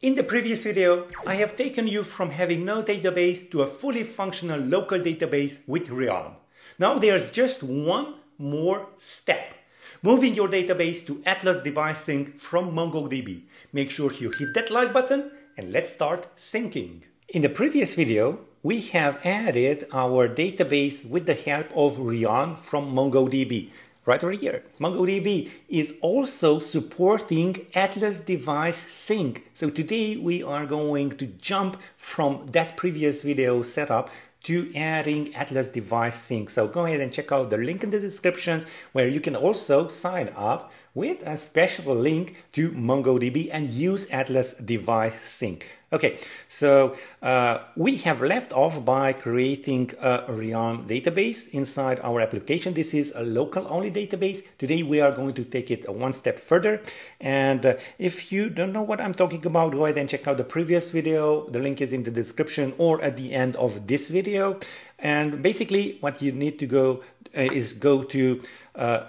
In the previous video, I have taken you from having no database to a fully functional local database with Realm. Now there's just one more step. Moving your database to Atlas Device Sync from MongoDB. Make sure you hit that like button and let's start syncing. In the previous video, we have added our database with the help of Realm from MongoDB right over here. MongoDB is also supporting Atlas Device Sync. So today we are going to jump from that previous video setup to adding Atlas Device Sync. So go ahead and check out the link in the descriptions where you can also sign up with a special link to MongoDB and use Atlas Device Sync. Okay, so uh, we have left off by creating a Realm database inside our application. This is a local only database. Today we are going to take it one step further. And uh, if you don't know what I'm talking about, go ahead and check out the previous video. The link is in the description or at the end of this video. And basically what you need to go uh, is go to uh,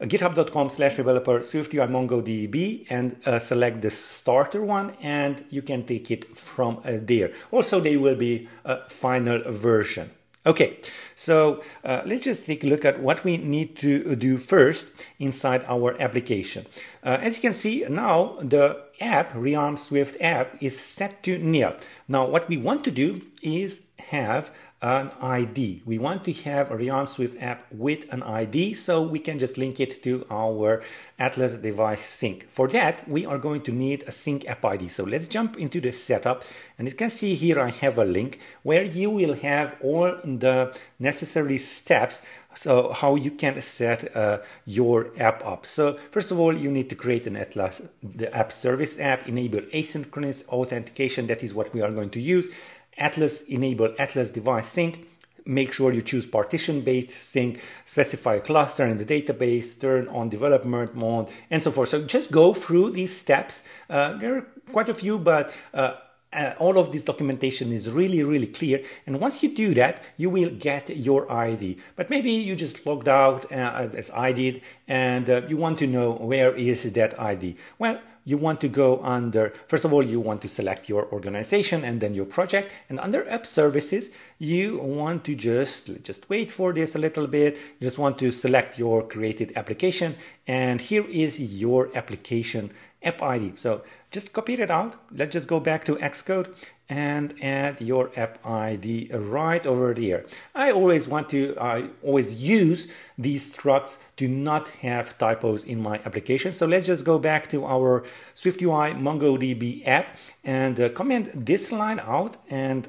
uh, github.com slash Rebeloper, SwiftUI MongoDB, and uh, select the starter one, and you can take it from uh, there. Also, there will be a final version. Okay, so uh, let's just take a look at what we need to do first inside our application. Uh, as you can see now, the app, Realm Swift app, is set to nil. Now, what we want to do is have an ID. We want to have a Realm Swift app with an ID so we can just link it to our Atlas device sync. For that, we are going to need a sync app ID. So let's jump into the setup and you can see here I have a link where you will have all the necessary steps so how you can set uh, your app up. So first of all, you need to create an Atlas, the app service app, enable asynchronous authentication. That is what we are going to use. Atlas enable Atlas device sync. Make sure you choose partition-based sync, specify a cluster in the database, turn on development mode, and so forth. So just go through these steps. Uh, there are quite a few, but uh, uh, all of this documentation is really, really clear. And once you do that, you will get your ID. But maybe you just logged out uh, as I did, and uh, you want to know where is that ID. Well, you want to go under, first of all, you want to select your organization and then your project. And under app services, you want to just, just wait for this a little bit. You just want to select your created application. And here is your application app ID. So just copy it out. Let's just go back to Xcode and add your app ID right over there. I always want to, I always use these structs to not have typos in my application. So let's just go back to our SwiftUI MongoDB app and uh, comment this line out and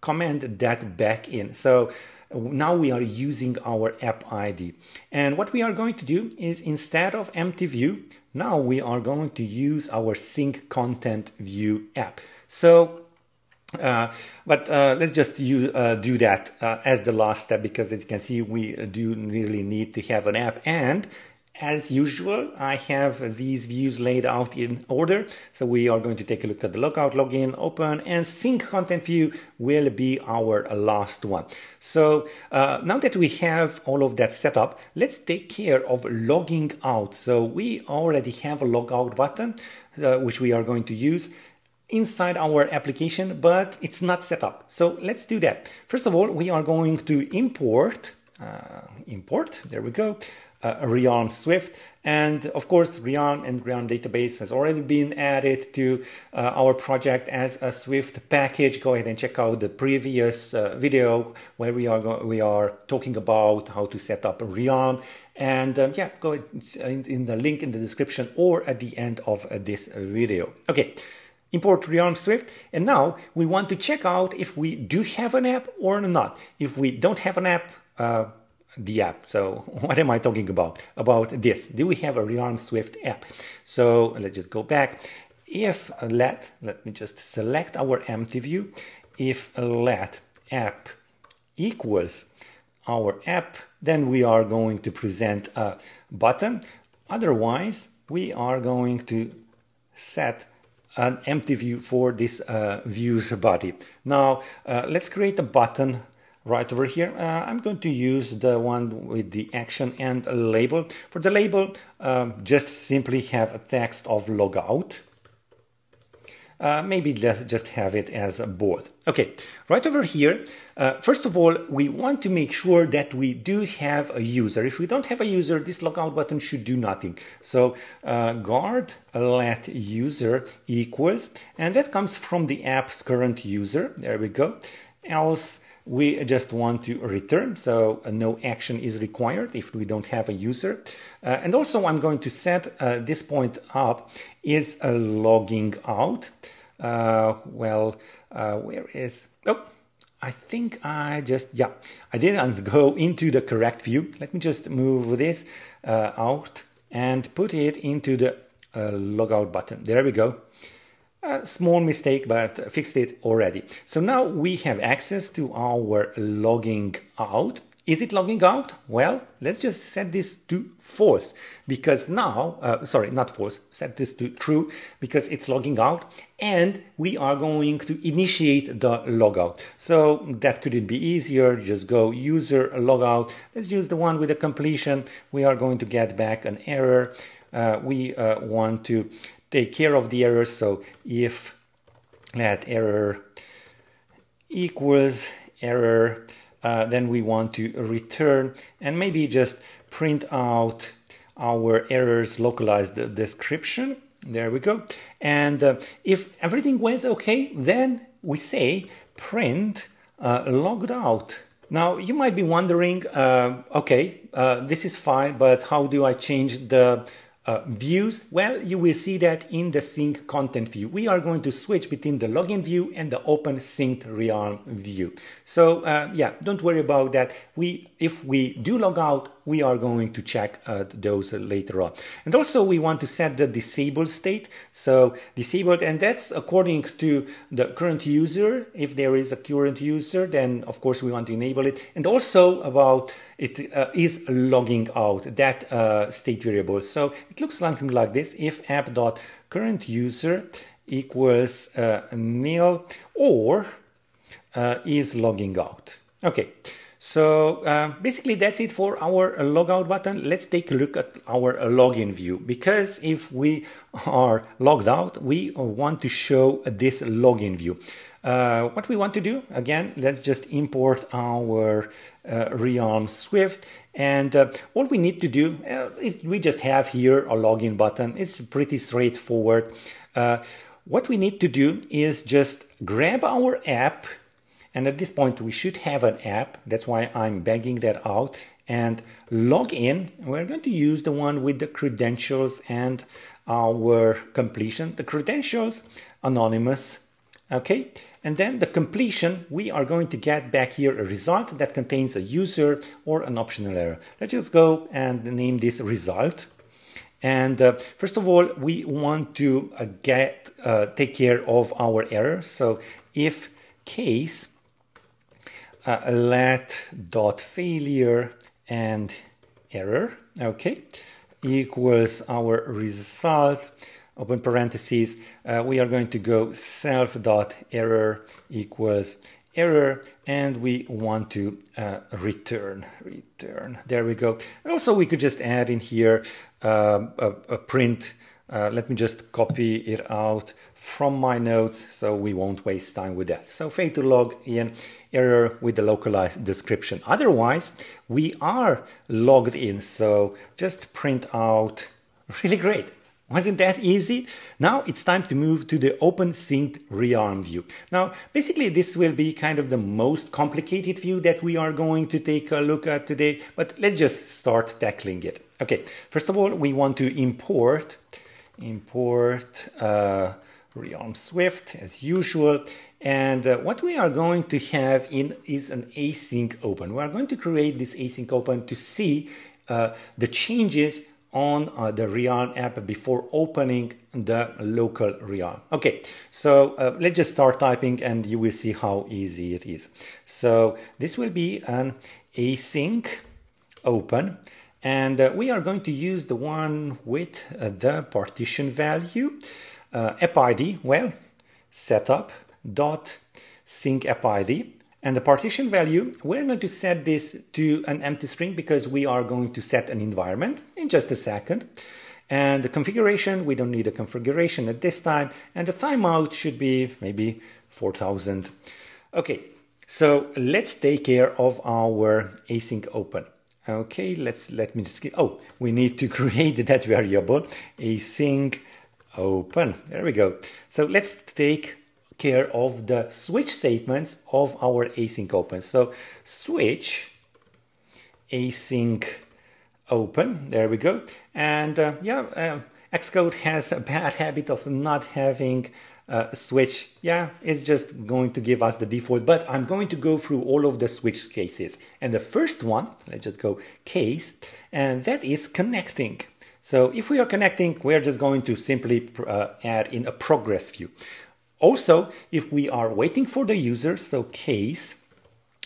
comment that back in. So now we are using our app ID. And what we are going to do is instead of empty view, now we are going to use our sync content view app. So uh, but uh, let's just use, uh, do that uh, as the last step because as you can see we do really need to have an app and as usual, I have these views laid out in order. So we are going to take a look at the logout, login, open, and sync content view will be our last one. So uh, now that we have all of that set up, let's take care of logging out. So we already have a logout button, uh, which we are going to use inside our application, but it's not set up. So let's do that. First of all, we are going to import, uh, import, there we go, uh, Realm Swift. And of course, Realm and Realm database has already been added to uh, our project as a Swift package. Go ahead and check out the previous uh, video where we are we are talking about how to set up Realm. And um, yeah, go in, in, the link in the description or at the end of uh, this video. Okay import Realm Swift. And now we want to check out if we do have an app or not. If we don't have an app, uh, the app. So what am I talking about? About this. Do we have a Realm Swift app? So let's just go back. If let, let me just select our empty view. If let app equals our app, then we are going to present a button. Otherwise, we are going to set an empty view for this uh, views body. Now, uh, let's create a button right over here. Uh, I'm going to use the one with the action and label. For the label, um, just simply have a text of logout. uh, maybe let's just have it as a bold. Okay, right over here, uh, first of all, we want to make sure that we do have a user. If we don't have a user, this logout button should do nothing. So uh, guard let user equals, and that comes from the app's current user. There we go. Else we just want to return, so uh, no action is required if we don't have a user. Uh, and also I'm going to set uh, this point up is a logging out. Uh, well, uh, where is, oh, I think I just, yeah, I didn't go into the correct view. Let me just move this uh, out and put it into the logout button. There we go. A small mistake, but fixed it already. So now we have access to our logging out. Is it logging out? Well, let's just set this to false because now, uh, sorry, not false, set this to true because it's logging out and we are going to initiate the logout. So that couldn't be easier. Just go user logout. Let's use the one with the completion. We are going to get back an error. Uh, we uh, want to take care of the errors. So if that error equals error, uh, then we want to return and maybe just print out our errors localized description. There we go. And uh, if everything went okay, then we say print uh, logged out. Now you might be wondering, uh, okay, uh, this is fine, but how do I change the uh, views? Well, you will see that in the sync content view. We are going to switch between the login view and the open synced realm view. So uh, yeah, don't worry about that. We, if we do log out, we are going to check uh, those later on. And also we want to set the disabled state. So disabled, and that's according to the current user. If there is a current user, then of course we want to enable it. And also about it uh, is logging out that uh, state variable. So it looks something like this. If app dot current user equals uh, nil or uh, is logging out. Okay. So uh, basically that's it for our logout button. Let's take a look at our login view because if we are logged out, we want to show this login view. Uh, what we want to do, again, let's just import our uh, Realm Swift and uh, all we need to do, uh, is we just have here a login button. It's pretty straightforward. Uh, what we need to do is just grab our app and at this point, we should have an app. That's why I'm banging that out and log in. We're going to use the one with the credentials and our completion. The credentials, anonymous. Okay. And then the completion, we are going to get back here a result that contains a user or an optional error. Let's just go and name this result. And uh, first of all, we want to uh, get uh, take care of our error. So if case uh, let dot failure and error okay equals our result open parentheses uh, we are going to go self dot error equals error and we want to uh, return return there we go and also we could just add in here uh, a, a, print uh, let me just copy it out from my notes so we won't waste time with that. So fail to log in error with the localized description. Otherwise, we are logged in. So just print out really great. Wasn't that easy? Now it's time to move to the open synced realm view. Now, basically this will be kind of the most complicated view that we are going to take a look at today, but let's just start tackling it. Okay, first of all, we want to import, import uh, Realm Swift as usual. And uh, what we are going to have in is an async open. We are going to create this async open to see uh, the changes on uh, the Realm app before opening the local Realm. Okay, so uh, let's just start typing and you will see how easy it is. So this will be an async open and uh, we are going to use the one with uh, the partition value uh, app ID, well, setup dot sync app ID. And the partition value, we're going to set this to an empty string because we are going to set an environment in just a second. And the configuration, we don't need a configuration at this time. And the timeout should be maybe 4000. Okay, so let's take care of our async open. Okay, let's let me just, oh, we need to create that variable async open. There we go. So let's take care of the switch statements of our async open. So switch async open. There we go. And uh, yeah, uh, Xcode has a bad habit of not having uh, switch. Yeah, it's just going to give us the default, but I'm going to go through all of the switch cases. And the first one, let's just go case, and that is connecting. So if we are connecting, we're just going to simply uh, add in a progress view. Also, if we are waiting for the user, so case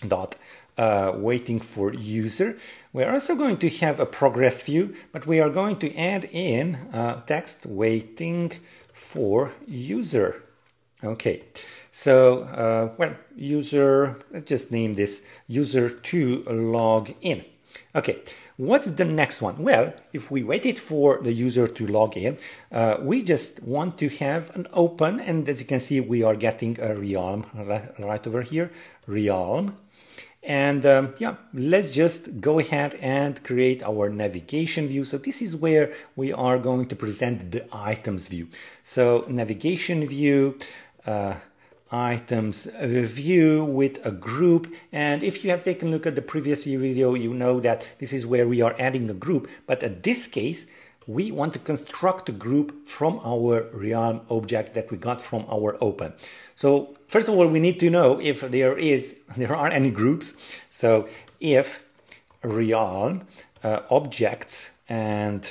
dot uh, waiting for user. We're also going to have a progress view, but we are going to add in uh, text waiting for user. Okay, so uh, well, user, let's just name this user to log in. Okay, what's the next one? Well, if we waited for the user to log in, uh, we just want to have an open, and as you can see, we are getting a realm right over here, realm and um, yeah, let's just go ahead and create our navigation view. So this is where we are going to present the items view. So navigation view, uh, items view with a group. And if you have taken a look at the previous video, you know that this is where we are adding a group. But at this case, we want to construct a group from our realm object that we got from our open. So first of all, we need to know if there is there are any groups. So if realm uh, objects and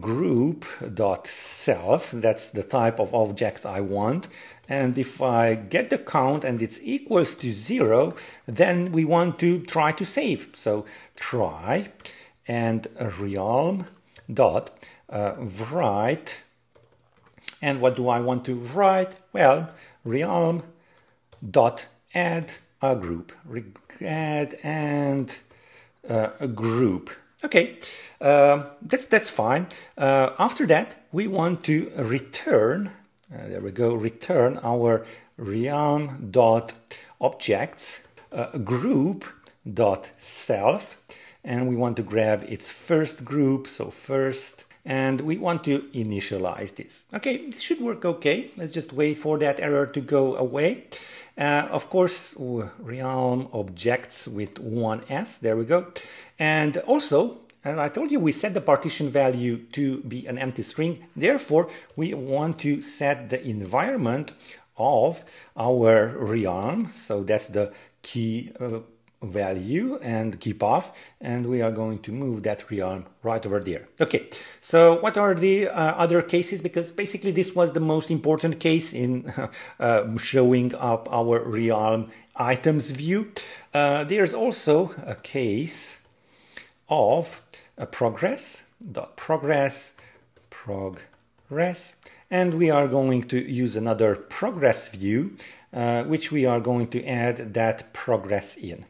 group dot self that's the type of object I want and if I get the count and it's equals to zero then we want to try to save so try and realm dot uh, write. And what do I want to write? Well, realm dot add a group. Add and uh, a group. Okay, uh, that's that's fine. Uh, after that, we want to return. Uh, there we go. Return our realm dot objects uh, group dot self and we want to grab its first group, so first, and we want to initialize this. Okay, this should work okay. Let's just wait for that error to go away. Uh, of course, realm objects with one S, there we go. And also, and I told you we set the partition value to be an empty string. Therefore, we want to set the environment of our realm. So that's the key uh, value and keep off and we are going to move that realm right over there. Okay. So what are the uh, other cases? Because basically this was the most important case in uh, showing up our realm items view. Uh, there's also a case of a progress dot progress progress and we are going to use another progress view uh, which we are going to add that progress in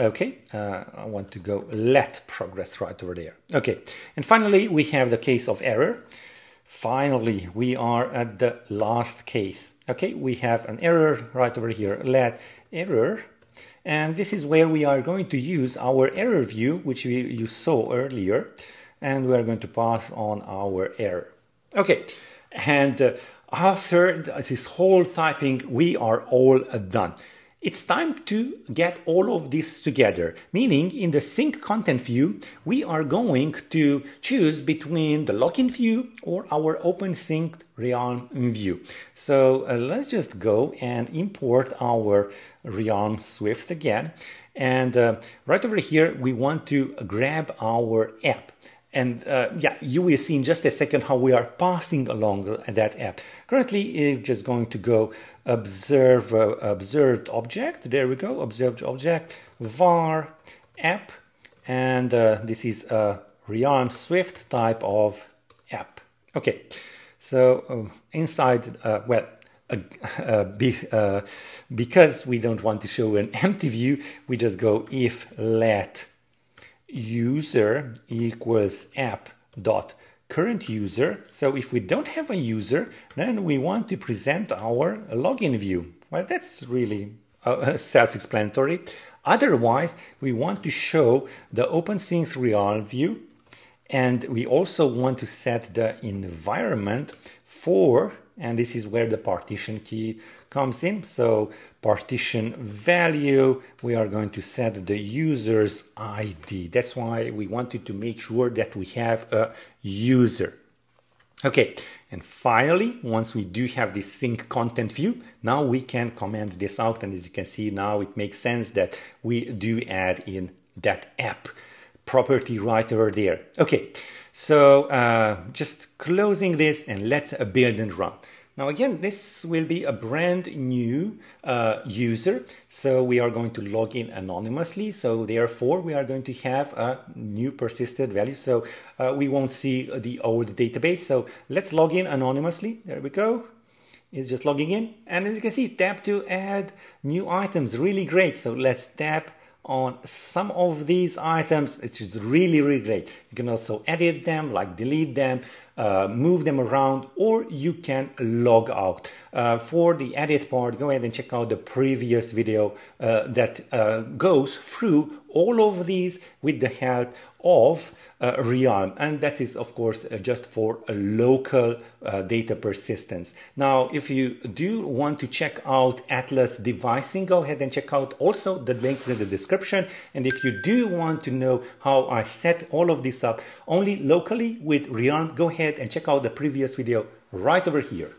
Okay, uh, I want to go let progress right over there. Okay, and finally we have the case of error. Finally, we are at the last case. Okay, we have an error right over here, let error. And this is where we are going to use our error view, which we, you saw earlier, and we are going to pass on our error. Okay, and uh, after this whole typing, we are all done. It's time to get all of this together, meaning in the sync content view, we are going to choose between the login view or our open sync realm view. So uh, let's just go and import our realm Swift again. And uh, right over here, we want to grab our app. And uh, yeah, you will see in just a second how we are passing along that app. Currently, it's just going to go observe uh, observed object. There we go, observed object var app, and uh, this is a Realm Swift type of app. Okay, so um, inside, uh, well, be, uh, because we don't want to show an empty view, we just go if let user equals app dot current user. So if we don't have a user, then we want to present our login view. Well, that's really uh, self-explanatory. Otherwise, we want to show the OpenSync Realm view and we also want to set the environment for and this is where the partition key comes in. So partition value, we are going to set the user's ID. That's why we wanted to make sure that we have a user. Okay, and finally, once we do have this sync content view, now we can comment this out. And as you can see now, it makes sense that we do add in that app property right over there. Okay, so uh, just closing this and let's build and run. Now again, this will be a brand new uh, user. So we are going to log in anonymously. So therefore we are going to have a new persisted value. So uh, we won't see the old database. So let's log in anonymously. There we go. It's just logging in. And as you can see, tap to add new items. Really great. So let's tap on some of these items, which is really, really great. You can also edit them, like delete them, uh, move them around, or you can log out. Uh, for the edit part, go ahead and check out the previous video uh, that uh, goes through all of these with the help of uh, Realm. And that is, of course, uh, just for a local uh, data persistence. Now, if you do want to check out Atlas Device Sync, go ahead and check out also the links in the description. And if you do want to know how I set all of this up only locally with Realm, go ahead and check out the previous video right over here.